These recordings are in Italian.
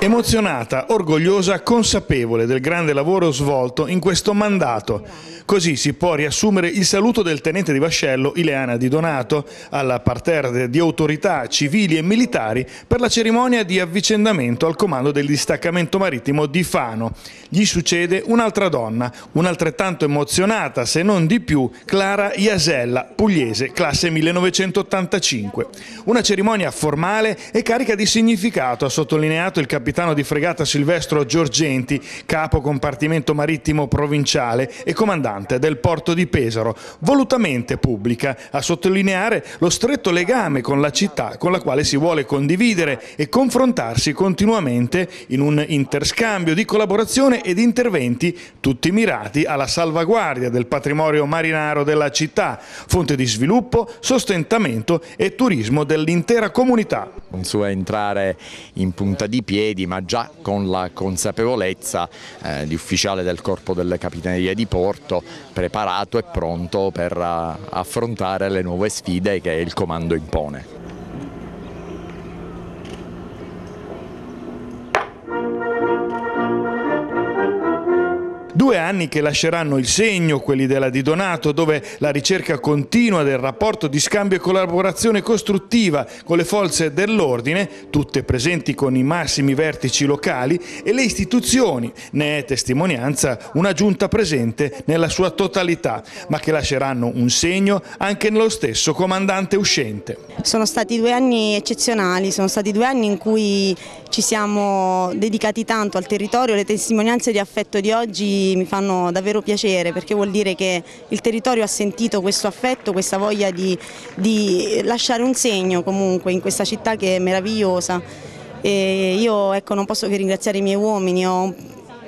Emozionata, orgogliosa, consapevole del grande lavoro svolto in questo mandato. Così si può riassumere il saluto del tenente di vascello Ileana Di Donato alla parterre di autorità civili e militari per la cerimonia di avvicendamento al comando del distaccamento marittimo di Fano. Gli succede un'altra donna, un'altrettanto emozionata, se non di più, Clara Iasella, pugliese, classe 1985. Una cerimonia formale e carica di significato, ha sottolineato il capitano di fregata Silvestro Giorgenti, capo compartimento marittimo provinciale e comandante del porto di Pesaro, volutamente pubblica, a sottolineare lo stretto legame con la città con la quale si vuole condividere e confrontarsi continuamente in un interscambio di collaborazione ed interventi tutti mirati alla salvaguardia del patrimonio marinaro della città, fonte di sviluppo, sostentamento e turismo dell'intera comunità. Non so entrare in punta di piedi ma già con la consapevolezza eh, di ufficiale del corpo delle capitanerie di porto preparato e pronto per eh, affrontare le nuove sfide che il comando impone. Due anni che lasceranno il segno, quelli della Di Donato, dove la ricerca continua del rapporto di scambio e collaborazione costruttiva con le forze dell'ordine, tutte presenti con i massimi vertici locali, e le istituzioni, ne è testimonianza una giunta presente nella sua totalità, ma che lasceranno un segno anche nello stesso comandante uscente. Sono stati due anni eccezionali, sono stati due anni in cui ci siamo dedicati tanto al territorio, le testimonianze di affetto di oggi mi fanno davvero piacere perché vuol dire che il territorio ha sentito questo affetto, questa voglia di, di lasciare un segno comunque in questa città che è meravigliosa. E io ecco, non posso che ringraziare i miei uomini, ho,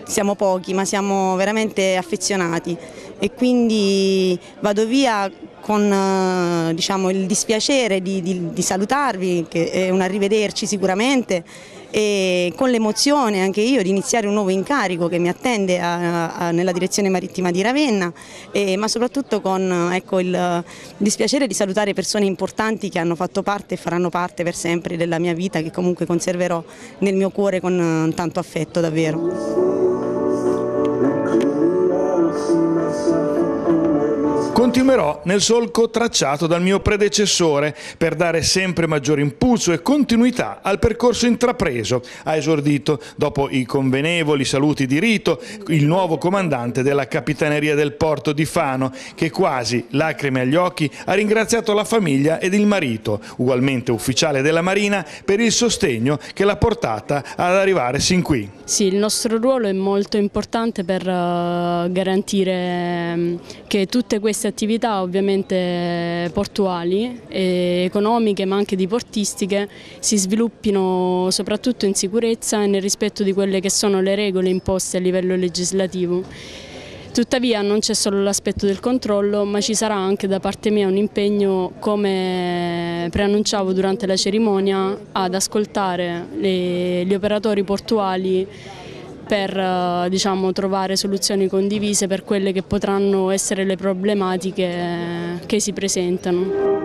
siamo pochi ma siamo veramente affezionati e quindi vado via con diciamo, il dispiacere di, di, di salutarvi, che è un arrivederci sicuramente, e con l'emozione anche io di iniziare un nuovo incarico che mi attende a, a, nella direzione marittima di Ravenna, e, ma soprattutto con ecco, il dispiacere di salutare persone importanti che hanno fatto parte e faranno parte per sempre della mia vita, che comunque conserverò nel mio cuore con tanto affetto davvero. Continuerò nel solco tracciato dal mio predecessore per dare sempre maggiore impulso e continuità al percorso intrapreso, ha esordito dopo i convenevoli saluti di rito il nuovo comandante della Capitaneria del Porto di Fano che quasi, lacrime agli occhi, ha ringraziato la famiglia ed il marito, ugualmente ufficiale della Marina, per il sostegno che l'ha portata ad arrivare sin qui. Sì, il nostro ruolo è molto importante per uh, garantire um, che tutte queste attività ovviamente portuali, e economiche ma anche diportistiche si sviluppino soprattutto in sicurezza e nel rispetto di quelle che sono le regole imposte a livello legislativo. Tuttavia non c'è solo l'aspetto del controllo, ma ci sarà anche da parte mia un impegno, come preannunciavo durante la cerimonia, ad ascoltare le, gli operatori portuali per eh, diciamo, trovare soluzioni condivise per quelle che potranno essere le problematiche che si presentano.